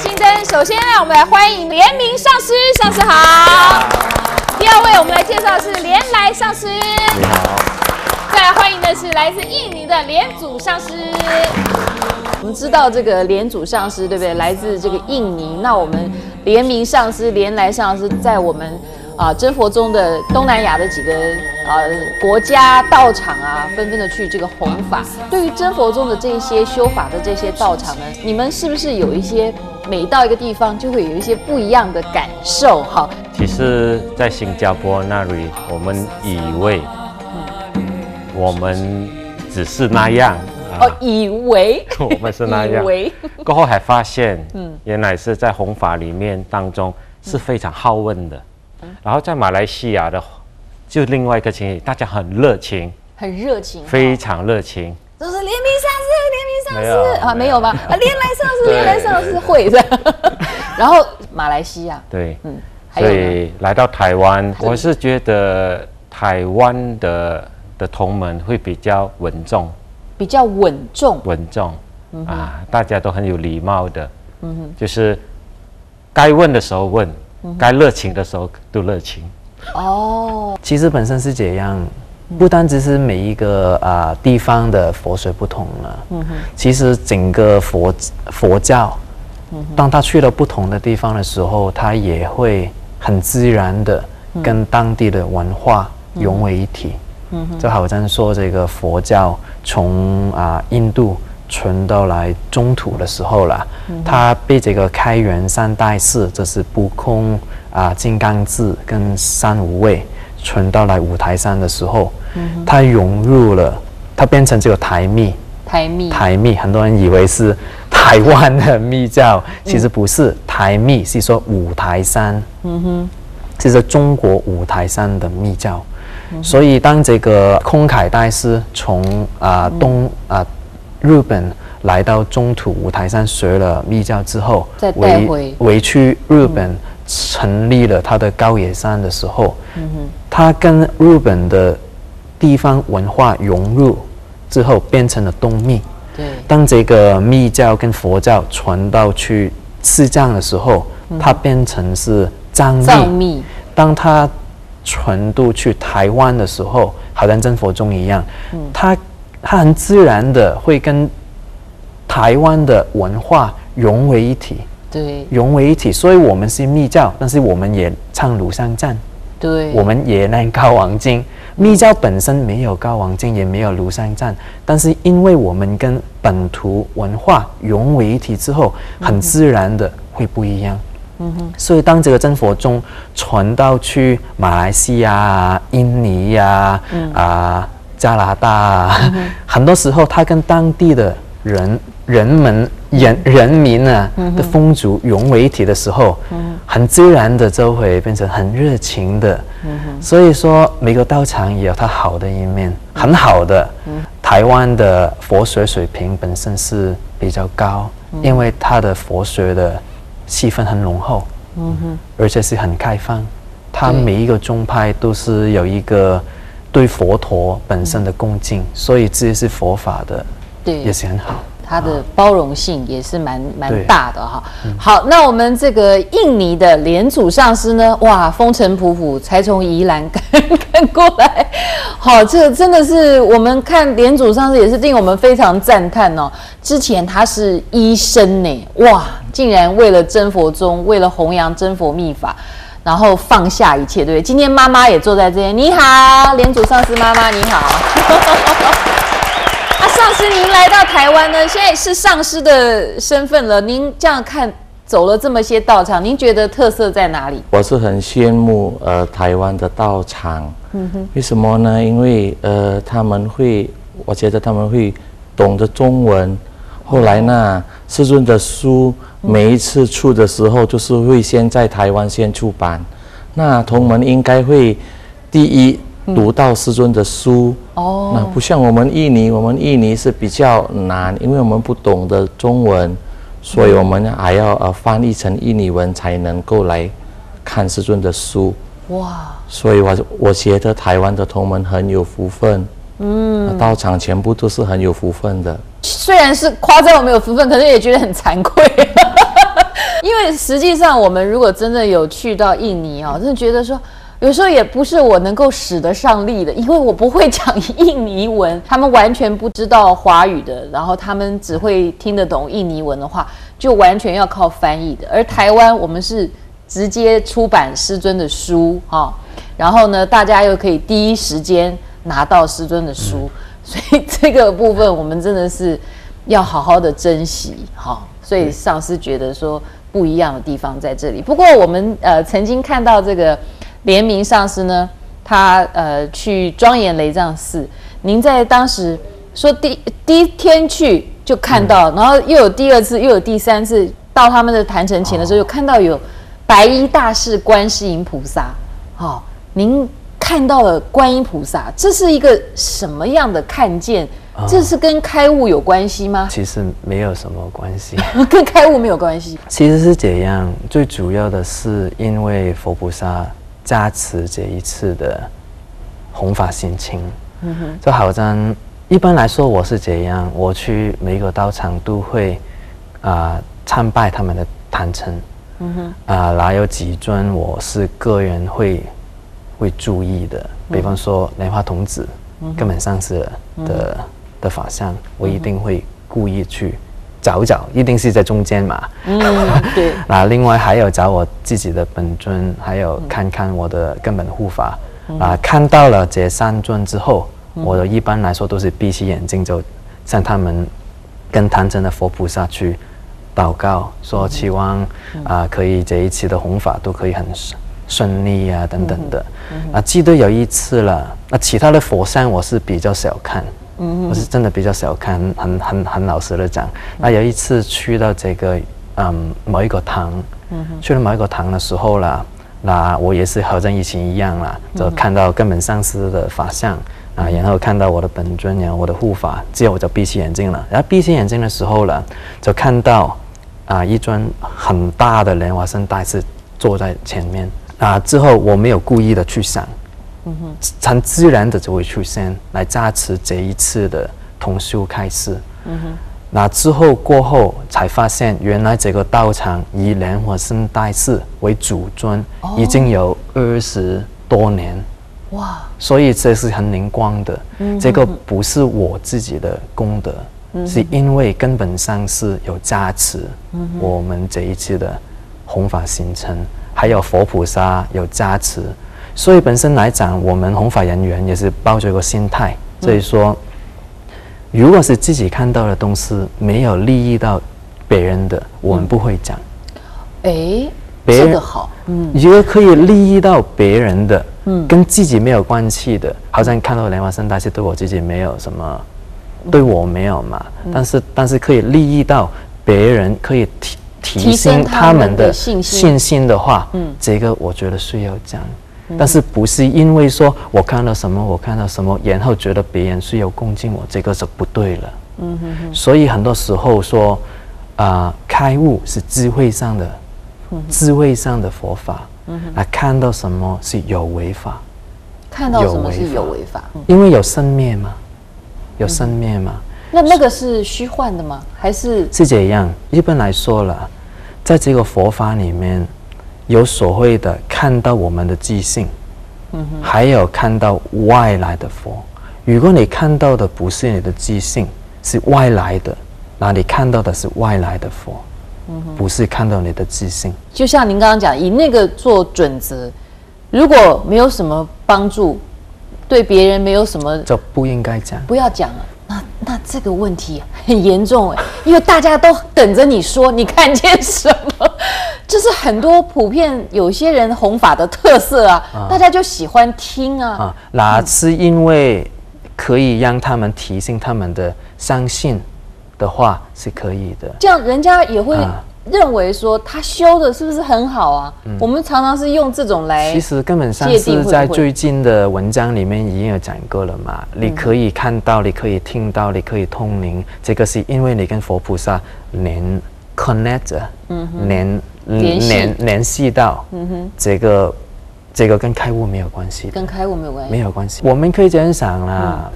新增。首先让我们来欢迎联名上师，上师好。第二位我们来介绍的是连来上师，再来欢迎的是来自印尼的连祖上师。我们知道这个连祖上师对不对？来自这个印尼。那我们联名上师、连来上师，在我们啊真佛宗的东南亚的几个呃国家道场啊，纷纷的去这个弘法。对于真佛宗的这些修法的这些道场呢，你们是不是有一些每到一个地方就会有一些不一样的感受？哈，其实，在新加坡那里，我们以为我们只是那样，啊哦，以为 我们是那样以，为过后还发现，嗯，原来是在弘法里面当中是非常好问的。然后在马来西亚的，就另外一个情形，大家很热情，很热情，非常热情。都是联名上市，联名上市。啊，没有。吧？啊，连来上市，对连来上市会的。然后马来西亚，对，嗯，还有所以来到台湾，我是觉得台湾的的同门会比较稳重，比较稳重，稳重、啊，大家都很有礼貌的，嗯就是该问的时候问，该热情的时候都热情。哦，其实本身是这样，不单只是每一个啊、地方的佛学不同了，嗯其实整个佛佛教，当他去了不同的地方的时候，他也会很自然的跟当地的文化融为一体。嗯，就好像说这个佛教从啊、印度传到来中土的时候啦，他被这个开元三代寺，这是不空啊、金刚智跟三无畏传到来五台山的时候，它融入了，它变成这个台密。台密，台密，很多人以为是台湾的密教，其实不是。台密是说五台山，嗯哼，是说中国五台山的密教。所以当这个空海大师从啊、东啊、日本来到中土五台山学了密教之后再，带回。回回去日本成立了他的高野山的时候，他跟日本的地方文化融入之后，变成了东密。对，当这个密教跟佛教传到去西藏的时候，它变成是藏密。藏密，当它传渡去台湾的时候，好像真佛宗一样，它它很自然的会跟台湾的文化融为一体，对融为一体。所以我们是密教，但是我们也唱庐山赞。对，我们也念高王经。密教本身没有高王经，也没有庐山站，但是因为我们跟本土文化融为一体之后，很自然的会不一样。嗯哼，所以当这个真佛宗传到去马来西亚啊、印尼呀、啊、加拿大啊，很多时候他跟当地的人人们人人民啊的风俗融为一体的时候，很自然的就会变成很热情的。所以说每个道场也有它好的一面，很好的。台湾的佛学水平本身是比较高，因为它的佛学的气氛很浓厚，而且是很开放。它每一个宗派都是有一个对佛陀本身的恭敬，所以这是佛法的，也是很好。它的包容性也是蛮蛮大的哈。好，那我们这个印尼的连祖上师呢，哇，风尘仆仆才从宜兰赶赶过来，好，这个真的是我们看连祖上师也是令我们非常赞叹哦。之前他是医生呢，哇，竟然为了真佛宗，为了弘扬真佛秘法。然后放下一切，对不对？今天妈妈也坐在这边，你好，连祖上师妈妈，你好。啊，上师，您来到台湾呢，现在是上师的身份了。您这样看，走了这么些道场，您觉得特色在哪里？我是很羡慕呃台湾的道场，嗯哼为什么呢？因为呃他们会，我觉得他们会懂得中文。后来呢，师尊的书每一次出的时候，就是会先在台湾先出版，那同门应该会第一读到师尊的书。哦，那不像我们印尼，我们印尼是比较难，因为我们不懂得中文，所以我们还要呃翻译成印尼文才能够来看师尊的书。哇，所以我我觉得台湾的同门很有福分，嗯，到场全部都是很有福分的。虽然是夸赞我们有福分，可是也觉得很惭愧。因为实际上我们如果真的有去到印尼啊，真的觉得说。有时候也不是我能够使得上力的，因为我不会讲印尼文，他们完全不知道华语的，然后他们只会听得懂印尼文的话，就完全要靠翻译的。而台湾我们是直接出版师尊的书哈，然后呢，大家又可以第一时间拿到师尊的书，所以这个部分我们真的是要好好的珍惜哈。所以上司觉得说不一样的地方在这里。不过我们呃曾经看到这个。联名上师呢，他呃去庄严雷藏寺，您在当时说第第一天去就看到，然后又有第二次，又有第三次到他们的坛城前的时候，有看到有白衣大士观世音菩萨。好，您看到了观音菩萨，这是一个什么样的看见？这是跟开悟有关系吗？其实没有什么关系，跟开悟没有关系。其实是这样，最主要的是因为佛菩萨。加持这一次的弘法心情，就好像一般来说我是这样，我去每个道场都会啊参拜他们的坛城，嗯哼。啊，然后有几尊我是个人会会注意的，比方说莲花童子，根本上是的的法相，我一定会故意去。找找，一定是在中间嘛。嗯，对。那另外还有找我自己的本尊，还有看看我的根本护法。啊，看到了这三尊之后，我的一般来说都是闭起眼睛，就向他们跟坛城的佛菩萨去祷告，说希望啊，可以这一期的弘法都可以很顺利啊，等等的。啊，记得有一次了。那其他的佛山我是比较少看。我是真的比较小看，很很很老实的讲。那有一次去到这个嗯某一个堂，去了某一个堂的时候啦，那我也是好像以前一样啦，就看到根本上师的法相啊，然后看到我的本尊，然后我的护法，之后我就闭起眼睛了。然后闭起眼睛的时候呢，就看到啊一尊很大的莲花生大师坐在前面啊。之后我没有故意的去想。很自然的就会出现来加持这一次的同修开始。嗯哼，那之后过后才发现，原来这个道场以莲花生大士为主尊，已经有二十多年。哇！所以这是很灵光的。嗯，这个不是我自己的功德，是因为根本上是有加持。嗯我们这一次的弘法行程，还有佛菩萨有加持。所以本身来讲，我们弘法人员也是抱着一个心态，所以说，如果是自己看到的东西没有利益到别人的，我们不会讲。哎，这个好，嗯，一个可以利益到别人的，嗯，跟自己没有关系的，好像看到莲花生大师对我自己没有什么，对我没有嘛，但是但是可以利益到别人，可以提提升他们的信心的话，嗯，这个我觉得是要讲。但是不是因为说我看到什么，我看到什么，然后觉得别人是有恭敬我，这个是不对了。嗯哼哼。所以很多时候说，啊，开悟是智慧上的，智慧上的佛法。嗯哼。啊，看到什么是有违法？看到什么是有违法？因为有生灭嘛，有生灭嘛。那那个是虚幻的吗？还是？是这样。一般来说了，在这个佛法里面。有所谓的看到我们的记性，嗯哼，还有看到外来的佛。如果你看到的不是你的记性，是外来的，那你看到的是外来的佛，嗯哼，不是看到你的记性。就像您刚刚讲，以那个做准则，如果没有什么帮助，对别人没有什么，就不应该讲，不要讲了。那那这个问题很严重哎，因为大家都等着你说你看见什么。这是很多普遍有些人弘法的特色啊，大家就喜欢听啊。啊，那是因为可以让他们提醒他们的相信的话是可以的。这样人家也会认为说他修的是不是很好啊？我们常常是用这种来。其实根本上是在最近的文章里面已经有讲过了嘛。你可以看到，你可以听到，你可以通灵，这个是因为你跟佛菩萨连 connect，嗯，连。联联系到，嗯哼，这个这个跟开悟没有关系，跟开悟没有关系，没有关系。我们可以这样想啦，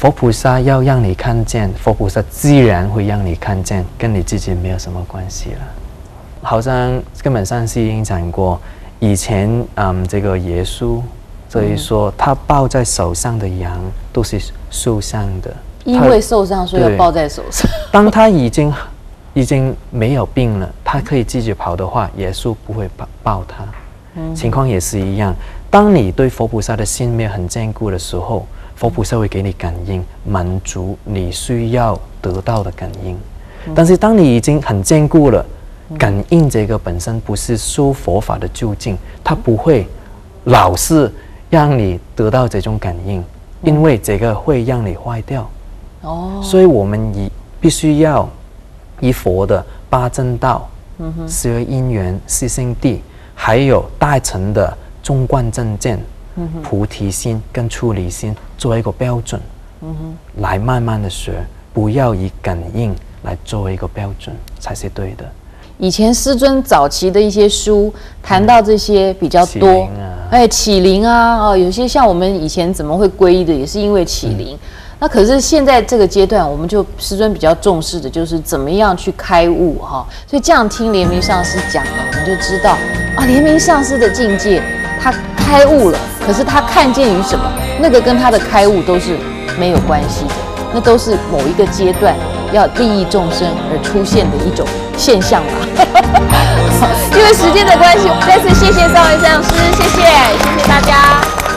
佛菩萨要让你看见，佛菩萨自然会让你看见，跟你自己没有什么关系了。好像根本上是已经讲过，以前嗯，这个耶稣所以说他抱在手上的羊都是受伤的，因为受伤所以要抱在手上。当他已经已经没有病了，他可以自己跑的话，耶稣不会抱抱他。情况也是一样，当你对佛菩萨的心没有很坚固的时候，佛菩萨会给你感应，满足你需要得到的感应。但是当你已经很坚固了，感应这个本身不是修佛法的究竟，它不会老是让你得到这种感应，因为这个会让你坏掉。哦，所以我们以必须要以佛的八正道、十二因缘、四圣谛，还有大乘的中观正见、菩提心跟出离心做一个标准，来慢慢的学，不要以感应来作为一个标准才是对的。以前师尊早期的一些书谈到这些比较多，哎，启灵啊，哦，有些像我们以前怎么会皈依的，也是因为启灵。那可是现在这个阶段，我们就师尊比较重视的就是怎么样去开悟哈。所以这样听莲明上师讲了，我们就知道啊，莲明上师的境界，他开悟了，可是他看见于什么？那个跟他的开悟都是没有关系的，那都是某一个阶段。要利益众生而出现的一种现象吧。因为时间的关系，再次谢谢三位上师，谢谢，谢谢大家。